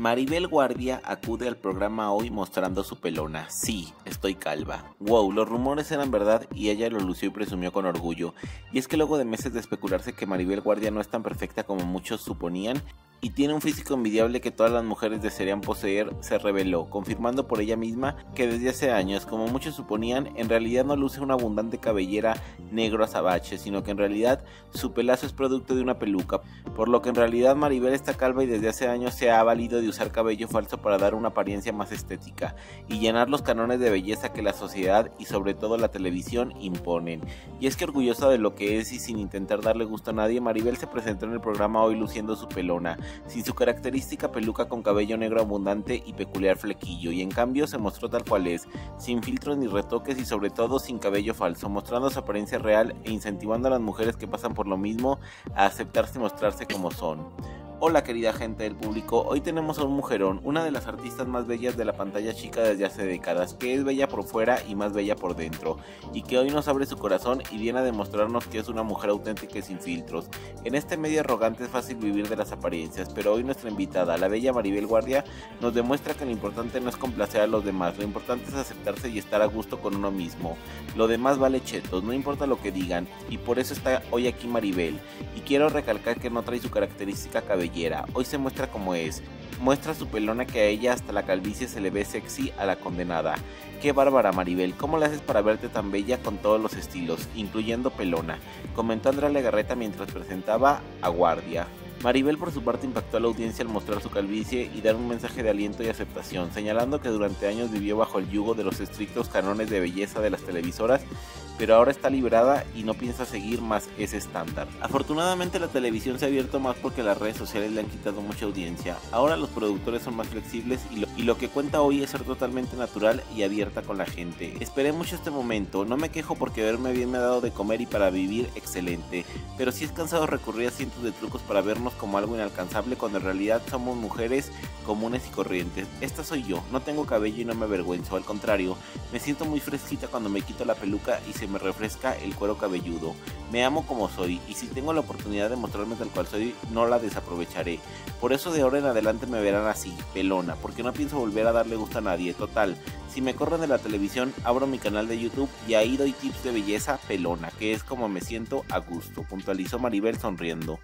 Maribel Guardia acude al programa hoy mostrando su pelona. Sí, estoy calva. Wow, los rumores eran verdad y ella lo lució y presumió con orgullo. Y es que luego de meses de especularse que Maribel Guardia no es tan perfecta como muchos suponían, y tiene un físico envidiable que todas las mujeres desearían poseer, se reveló, confirmando por ella misma que desde hace años, como muchos suponían, en realidad no luce una abundante cabellera negro azabache, sino que en realidad su pelazo es producto de una peluca, por lo que en realidad Maribel está calva y desde hace años se ha valido de usar cabello falso para dar una apariencia más estética y llenar los canones de belleza que la sociedad y sobre todo la televisión imponen. Y es que orgullosa de lo que es y sin intentar darle gusto a nadie, Maribel se presentó en el programa hoy luciendo su pelona, sin su característica peluca con cabello negro abundante y peculiar flequillo, y en cambio se mostró tal cual es, sin filtros ni retoques y sobre todo sin cabello falso, mostrando su apariencia real e incentivando a las mujeres que pasan por lo mismo a aceptarse y mostrarse como son. Hola querida gente del público, hoy tenemos a un mujerón, una de las artistas más bellas de la pantalla chica desde hace décadas, que es bella por fuera y más bella por dentro, y que hoy nos abre su corazón y viene a demostrarnos que es una mujer auténtica y sin filtros. En este medio arrogante es fácil vivir de las apariencias, pero hoy nuestra invitada, la bella Maribel Guardia, nos demuestra que lo importante no es complacer a los demás, lo importante es aceptarse y estar a gusto con uno mismo. Lo demás vale chetos, no importa lo que digan, y por eso está hoy aquí Maribel, y quiero recalcar que no trae su característica Hoy se muestra como es. Muestra su pelona que a ella hasta la calvicie se le ve sexy a la condenada. Qué bárbara Maribel, ¿cómo le haces para verte tan bella con todos los estilos, incluyendo pelona? Comentó Andrea Legarreta mientras presentaba a Guardia. Maribel por su parte impactó a la audiencia al mostrar su calvicie y dar un mensaje de aliento y aceptación, señalando que durante años vivió bajo el yugo de los estrictos canones de belleza de las televisoras pero ahora está liberada y no piensa seguir más ese estándar. Afortunadamente la televisión se ha abierto más porque las redes sociales le han quitado mucha audiencia. Ahora los productores son más flexibles y lo, y lo que cuenta hoy es ser totalmente natural y abierta con la gente. Esperé mucho este momento, no me quejo porque verme bien me ha dado de comer y para vivir excelente, pero sí es cansado recurrir a cientos de trucos para vernos como algo inalcanzable cuando en realidad somos mujeres comunes y corrientes. Esta soy yo, no tengo cabello y no me avergüenzo, al contrario, me siento muy fresquita cuando me quito la peluca y se me refresca el cuero cabelludo. Me amo como soy y si tengo la oportunidad de mostrarme tal cual soy, no la desaprovecharé. Por eso de ahora en adelante me verán así, pelona, porque no pienso volver a darle gusto a nadie. Total, si me corren de la televisión, abro mi canal de YouTube y ahí doy tips de belleza pelona, que es como me siento a gusto, puntualizó Maribel sonriendo.